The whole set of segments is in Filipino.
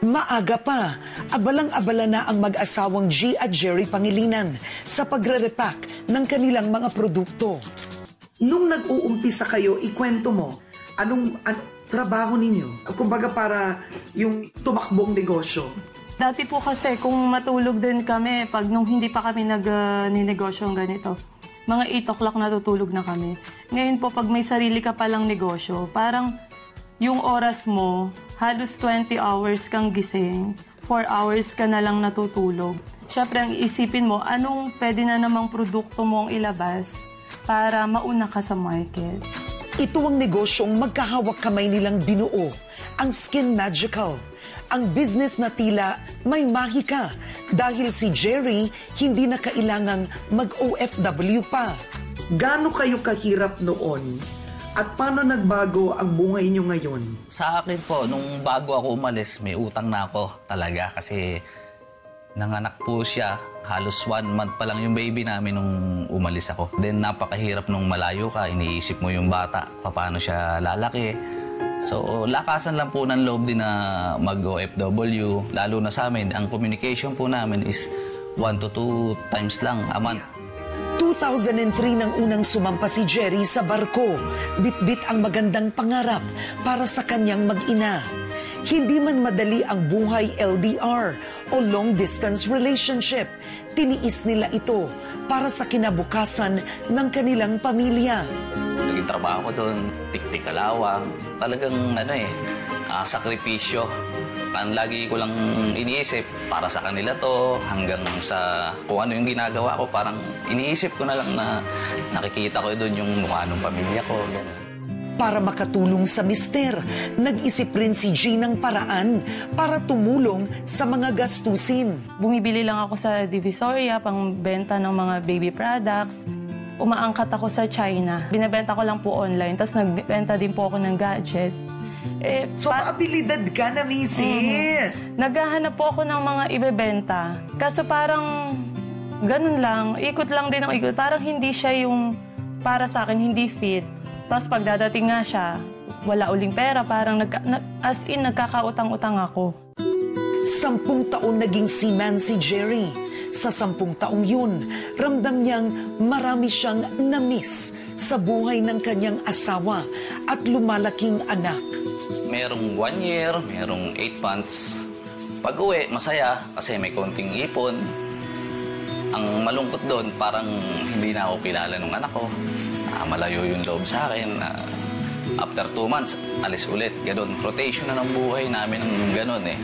Maaga pa, abalang-abala na ang mag-asawang G at Jerry Pangilinan sa pagre-repack ng kanilang mga produkto. Nung nag-uumpisa kayo, ikwento mo, anong, an- trabaho ninyo? Kumbaga para yung tumakbong negosyo. Dati po kasi kung matulog din kami, pag nung hindi pa kami nag-ninegosyo ganito, mga 8 o'clock natutulog na kami. Ngayon po, pag may sarili ka palang negosyo, parang yung oras mo, halos 20 hours kang gising, 4 hours ka na lang natutulog. Siyempre, ang isipin mo, anong pwede na namang produkto mo ang ilabas para mauna ka sa market. Ito ang negosyong magkahawak kamay nilang binuo, ang Skin Magical. Ang business na tila may mahika dahil si Jerry hindi na kailangang mag-OFW pa. Gaano kayo kahirap noon at paano nagbago ang buhay niyo ngayon? Sa akin po, nung bago ako umalis, may utang na ako talaga kasi nanganak po siya. Halos one month pa lang yung baby namin nung umalis ako. Then napakahirap nung malayo ka, iniisip mo yung bata, paano siya lalaki. So, lakasan lang po ng loob din na mag-OFW. Lalo na sa amin, ang communication po namin is one to two times lang a month. 2003 nang unang sumampa si Jerry sa barko. Bitbit ang magandang pangarap para sa kanyang mag-ina. Hindi man madali ang buhay LDR o long distance relationship. Tiniis nila ito para sa kinabukasan ng kanilang pamilya. Naging trabaho ko doon, tik-tik kalawang. Talagang ano eh, ah, sakripisyo. Ang lagi ko lang iniisip, para sa kanila to, hanggang sa kung ano yung ginagawa ko, parang iniisip ko na lang na nakikita ko doon yung mukha ng pamilya ko. Ganun. Para makatulong sa mister, nag-isip rin si G ng paraan para tumulong sa mga gastusin. Bumibili lang ako sa Divisoria pang benta ng mga baby products. Umaangkat ako sa China. Binebenta ko lang po online. Tapos nagbenta din po ako ng gadget. Eh, So, pa- abilidad ka na, misis. naghahanap po ako ng mga ibebenta. Kaso parang ganun lang. Ikot lang din ang ikot. Parang hindi siya yung para sa akin, hindi fit. Tapos pagdadating nga siya, wala uling pera. Parang nagka, na- as in, nagkakautang-utang ako. Sampung taon naging seaman si Jerry. Sa sampung taong yun, ramdam niyang marami siyang na-miss sa buhay ng kanyang asawa at lumalaking anak. Merong one year, merong eight months. Pag uwi, masaya kasi may konting ipon. Ang malungkot doon, parang hindi na ako kilala ng anak ko. Ah, malayo yung loob sa akin. na after two months, alis ulit. Ganon. Rotation na ng buhay namin ng ganon eh.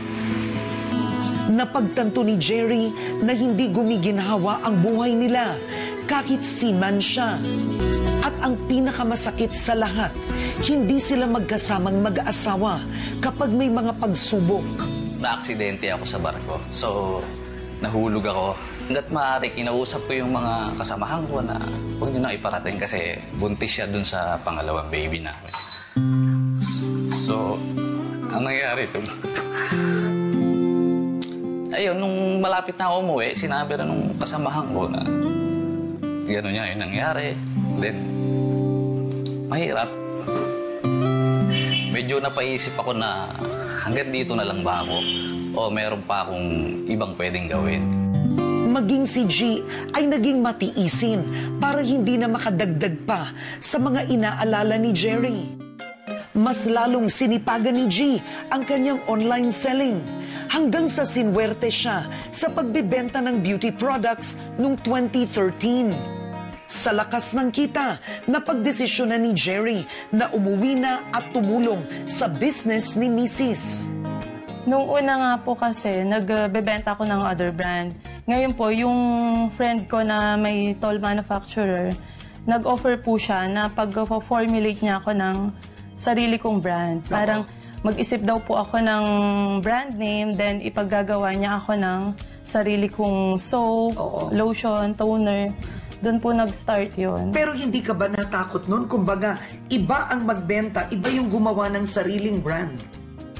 Napagtanto ni Jerry na hindi gumiginhawa ang buhay nila kahit seaman siya. At ang pinakamasakit sa lahat, hindi sila magkasamang mag-asawa kapag may mga pagsubok. Na-aksidente ako sa barko. So, nahulog ako. Hanggat maaari, kinausap ko yung mga kasamahan ko na huwag nyo na iparating kasi buntis siya dun sa pangalawang baby namin. So, ang nangyari ito, ayun, nung malapit na ako umuwi, sinabi na nung kasamahan ko na gano'n niya yung nangyari. Then, mahirap. Medyo napaisip ako na hanggang dito na lang ba ako? O meron pa akong ibang pwedeng gawin? Maging si G ay naging matiisin para hindi na makadagdag pa sa mga inaalala ni Jerry. Mas lalong sinipagan ni G ang kanyang online selling hanggang sa sinwerte siya sa pagbibenta ng beauty products noong 2013. Sa lakas ng kita, napagdesisyonan ni Jerry na umuwi na at tumulong sa business ni Mrs. Nung una nga po kasi, nagbebenta ako ng other brand. Ngayon po, yung friend ko na may toll manufacturer, nag-offer po siya na pag-formulate niya ako ng sarili kong brand. Parang mag-isip daw po ako ng brand name, then ipaggagawa niya ako ng sarili kong soap, lotion, toner. Doon po nag-start yon. Pero hindi ka ba natakot noon? Kumbaga, iba ang magbenta, iba yung gumawa ng sariling brand.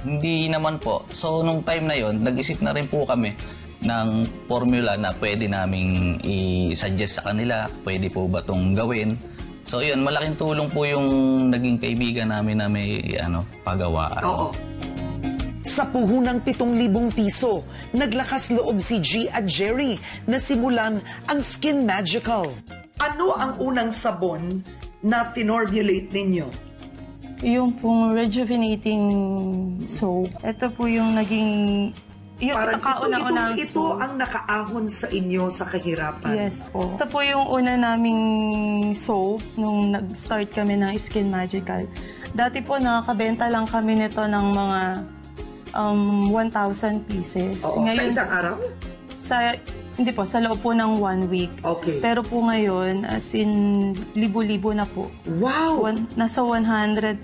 Hindi naman po. So, nung time na yon, nag-isip na rin po kami ng formula na pwede naming i-suggest sa kanila. Pwede po ba itong gawin? So, yun, malaking tulong po yung naging kaibigan namin na may ano, pagawaan. Sa puhunang 7,000 piso, naglakas loob si G at Jerry na simulan ang Skin Magical. Ano ang unang sabon na finormulate ninyo? Yung pong rejuvenating soap. Ito po yung naging... Yung Parang ito, ito, ito ang nakaahon sa inyo sa kahirapan. Yes po. Ito po yung una naming soap nung nag-start kami ng Skin Magical. Dati po nakakabenta lang kami nito ng mga um, 1,000 pieces. Oo, sa isang araw? sa hindi po, sa loob po ng one week. Okay. Pero po ngayon, as in, libo-libo na po. Wow! One, nasa 100,000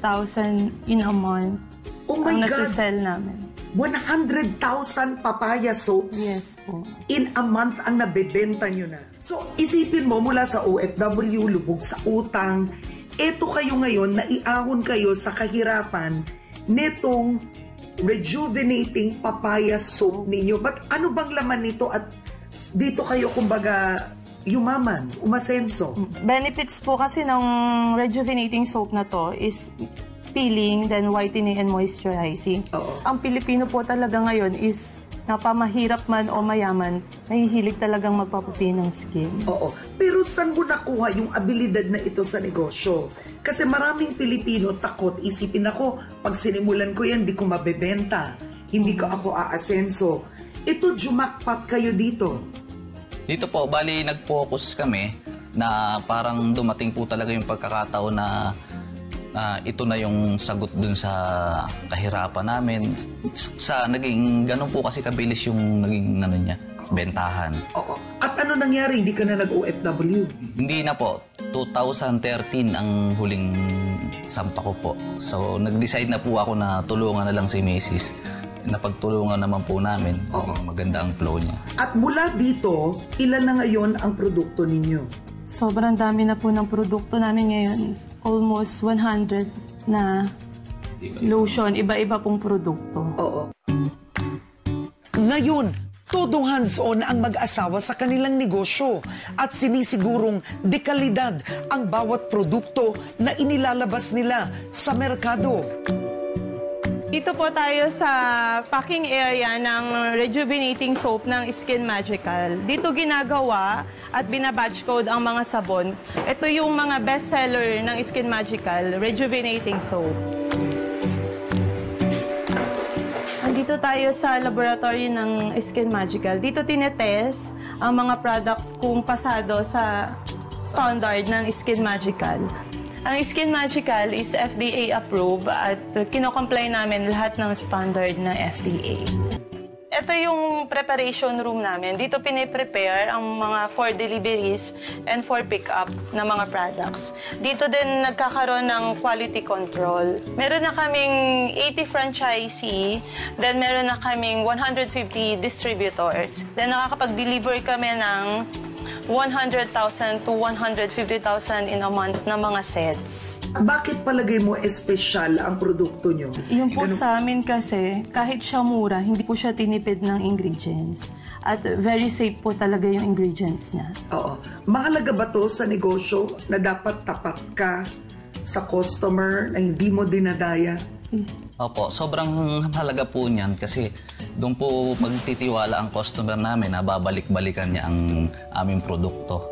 in a month Oh my ang God! nasisell namin. 100,000 papaya soaps Yes po. in a month ang nabebenta nyo na. So, isipin mo mula sa OFW, lubog sa utang, eto kayo ngayon, naiahon kayo sa kahirapan netong rejuvenating papaya soap ninyo. But ano bang laman nito at dito kayo kumbaga yumaman, umasenso? Benefits po kasi ng rejuvenating soap na to is peeling, then whitening and moisturizing. Oo. Ang Pilipino po talaga ngayon is napamahirap man o mayaman, nahihilig talagang magpaputi ng skin. Oo. Pero saan mo nakuha yung abilidad na ito sa negosyo? Kasi maraming Pilipino takot, isipin ako, pag sinimulan ko yan, di ko mabebenta. Hindi ko ako aasenso. Ito, jumakpat kayo dito. Dito po, bali nag-focus kami na parang dumating po talaga yung pagkakataon na na ito na yung sagot dun sa kahirapan namin. Sa naging ganun po kasi kabilis yung naging ano niya, bentahan. Oo. At ano nangyari? Hindi ka na nag-OFW. Hindi na po. 2013 ang huling sampa ko po. So, nag-decide na po ako na tulungan na lang si Mrs. Napagtulungan naman po namin. Naging maganda ang flow niya. At mula dito, ilan na ngayon ang produkto ninyo? Sobrang dami na po ng produkto namin ngayon. Almost 100 na lotion, iba-iba pong produkto. Oo. Ngayon, todo hands-on ang mag-asawa sa kanilang negosyo at sinisigurong dekalidad ang bawat produkto na inilalabas nila sa merkado. Dito po tayo sa packing area ng rejuvenating soap ng Skin Magical. Dito ginagawa at binabatch code ang mga sabon. Ito yung mga best seller ng Skin Magical, rejuvenating soap. Andito tayo sa laboratory ng Skin Magical. Dito tinetest ang mga products kung pasado sa standard ng Skin Magical. Ang Skin Magical is FDA approved at kinocomply namin lahat ng standard ng FDA. Ito yung preparation room namin. Dito piniprepare ang mga for deliveries and for pick-up ng mga products. Dito din nagkakaroon ng quality control. Meron na kaming 80 franchisee, then meron na kaming 150 distributors. Then nakakapag-deliver kami ng 100,000 to 150,000 in a month na mga sets. Bakit palagay mo espesyal ang produkto nyo? Yung po Ganun- sa amin kasi, kahit siya mura, hindi po siya tinipid ng ingredients. At very safe po talaga yung ingredients niya. Oo. Mahalaga ba to sa negosyo na dapat tapat ka sa customer na hindi mo dinadaya? Opo, sobrang halaga po niyan kasi doon po magtitiwala ang customer namin na babalik-balikan niya ang aming produkto.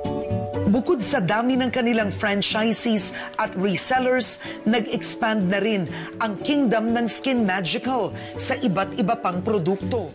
Bukod sa dami ng kanilang franchisees at resellers, nag-expand na rin ang kingdom ng Skin Magical sa iba't iba pang produkto.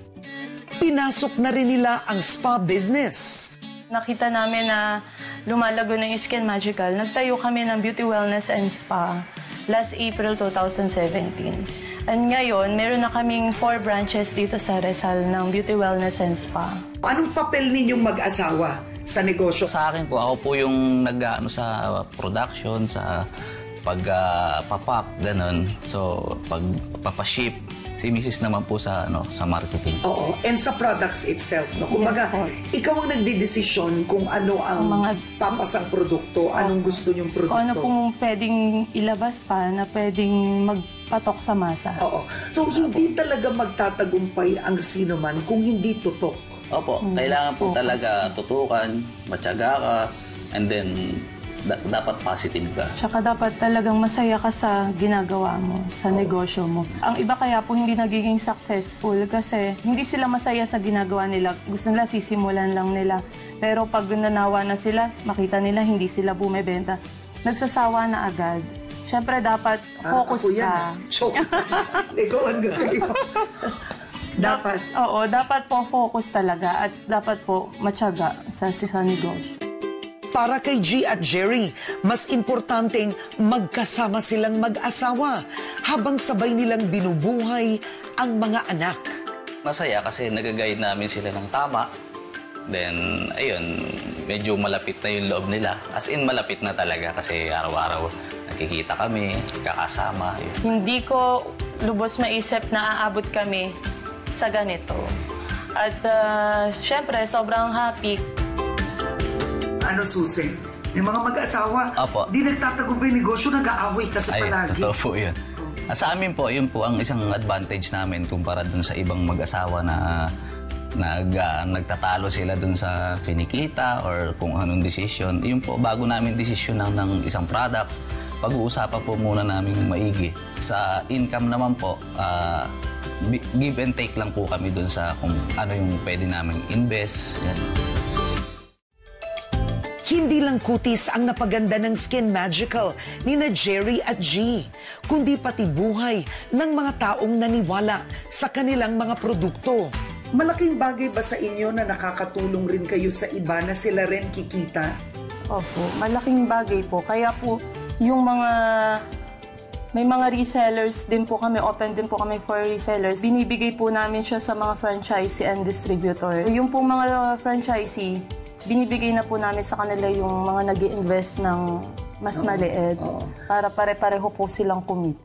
Pinasok na rin nila ang spa business. Nakita namin na lumalago na yung Skin Magical. Nagtayo kami ng Beauty Wellness and Spa last April 2017. And ngayon, meron na kaming four branches dito sa Rizal ng Beauty Wellness and Spa. Anong papel ninyong mag-asawa sa negosyo? Sa akin po, ako po yung nag-ano sa production, sa pag-papak, ganun. So, pag papaship, si Mrs. naman po sa ano sa marketing. Oo, and sa products itself. No? Kumbaga, Yes, ikaw ang nagdidesisyon kung ano ang Ang mga- papasang produkto, anong gusto niyong produkto. Kung ano pong pwedeng ilabas pa na pwedeng magpatok sa masa. Oo. So, hindi talaga magtatagumpay ang sino man kung hindi tutok. Opo, kailangan po talaga tutukan, matyaga ka, and then da- dapat positive ka. Tsaka dapat talagang masaya ka sa ginagawa mo, sa negosyo mo. Ang iba kaya po hindi nagiging successful kasi hindi sila masaya sa ginagawa nila. Gusto nila sisimulan lang nila. Pero pag nanawa na sila, makita nila hindi sila bumebenta, nagsasawa na agad. Siyempre dapat focus ka. So, ikaw ang gagawin Dapat. Oo, dapat po focus talaga at dapat po matyaga sa, sa negosyo. Para kay G at Jerry, mas importanteng magkasama silang mag-asawa habang sabay nilang binubuhay ang mga anak. Masaya kasi nagagayad namin sila ng tama. Then, ayun, medyo malapit na yung loob nila. As in, malapit na talaga kasi araw-araw nakikita kami, kakasama. Yun. Hindi ko lubos maisip na aabot kami sa ganito. At uh, syempre, sobrang happy Ano susi? Yung mga mag-asawa, Apo. di nagtatagumpay negosyo, nag-aaway kasi Ay, palagi. totoo po yun. Ah, Sa amin po, yun po ang isang advantage namin kumpara dun sa ibang mag-asawa na nag, ah, nagtatalo sila dun sa kinikita or kung anong decision. Yun po, bago namin decision ng, ng isang products, pag-uusapan po muna namin maigi. Sa income naman po, bi- give and take lang po kami dun sa kung ano yung pwede namin invest. Yan. Hindi lang kutis ang napaganda ng Skin Magical ni na Jerry at G, kundi pati buhay ng mga taong naniwala sa kanilang mga produkto. Malaking bagay ba sa inyo na nakakatulong rin kayo sa iba na sila rin kikita? Opo, malaking bagay po. Kaya po, yung mga... May mga resellers din po kami, open din po kami for resellers. Binibigay po namin siya sa mga franchisee and distributor. Yung po mga franchisee, binibigay na po namin sa kanila yung mga nag invest ng mas maliit para pare-pareho po silang kumit.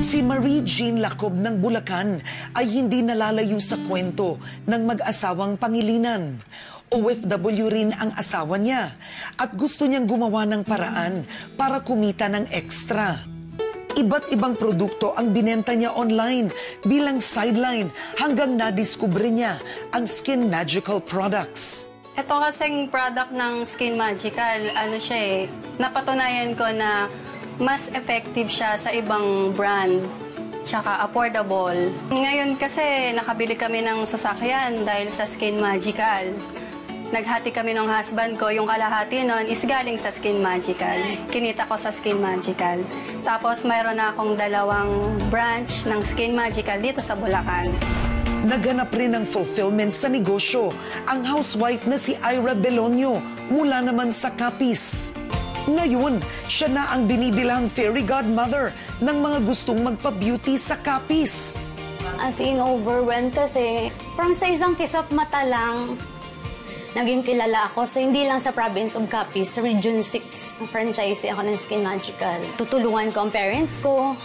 Si Marie Jean Lacob ng Bulacan ay hindi nalalayo sa kwento ng mag-asawang Pangilinan. OFW rin ang asawa niya at gusto niyang gumawa ng paraan para kumita ng extra. Iba't ibang produkto ang binenta niya online bilang sideline hanggang nadiskubre niya ang Skin Magical Products. Ito kasing product ng Skin Magical, ano siya eh, napatunayan ko na mas effective siya sa ibang brand tsaka affordable. Ngayon kasi nakabili kami ng sasakyan dahil sa Skin Magical. Naghati kami ng husband ko, yung kalahati nun is galing sa Skin Magical. Kinita ko sa Skin Magical. Tapos mayroon na akong dalawang branch ng Skin Magical dito sa Bulacan. Naganap rin ng fulfillment sa negosyo ang housewife na si Ira Belonio mula naman sa Capiz. Ngayon, siya na ang binibilang fairy godmother ng mga gustong magpa-beauty sa Capiz. As in, overwhelmed kasi from sa isang kisap mata lang, naging kilala ako sa hindi lang sa province of Capiz, Region 6. Franchise ako ng Skin Magical. Tutulungan ko ang parents ko.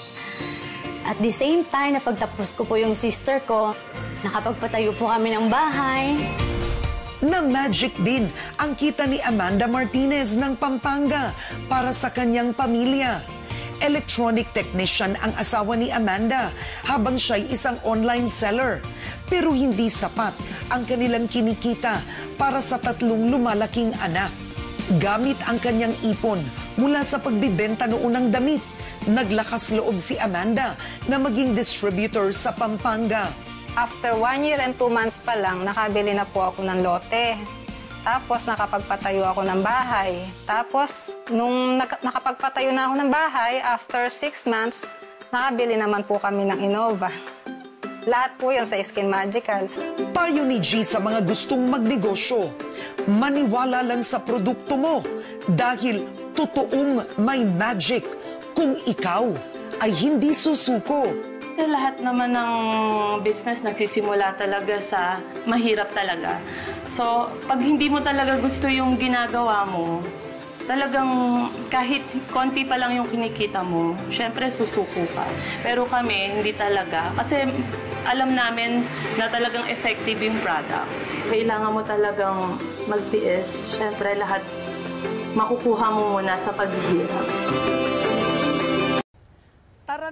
At the same time, napagtapos ko po yung sister ko, nakapagpatayo po kami ng bahay. Na magic din ang kita ni Amanda Martinez ng Pampanga para sa kanyang pamilya. Electronic technician ang asawa ni Amanda habang siya'y isang online seller. Pero hindi sapat ang kanilang kinikita para sa tatlong lumalaking anak. Gamit ang kanyang ipon mula sa pagbibenta noon ng damit, naglakas loob si Amanda na maging distributor sa Pampanga. After one year and two months pa lang, nakabili na po ako ng lote. Tapos nakapagpatayo ako ng bahay. Tapos nung nak- nakapagpatayo na ako ng bahay, after six months, nakabili naman po kami ng Innova. Lahat po yun sa Skin Magical. Payo ni G sa mga gustong magnegosyo, maniwala lang sa produkto mo dahil totoong may magic kung ikaw ay hindi susuko. Kasi lahat naman ng business nagsisimula talaga sa mahirap talaga. So, pag hindi mo talaga gusto yung ginagawa mo, talagang kahit konti pa lang yung kinikita mo, syempre susuko ka. Pero kami, hindi talaga. Kasi alam namin na talagang effective yung products. Kailangan mo talagang magtiis. Syempre lahat makukuha mo muna sa paghihirap.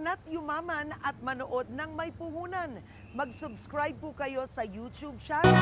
Tara na't yumaman at manood ng may puhunan. Mag-subscribe po kayo sa YouTube channel.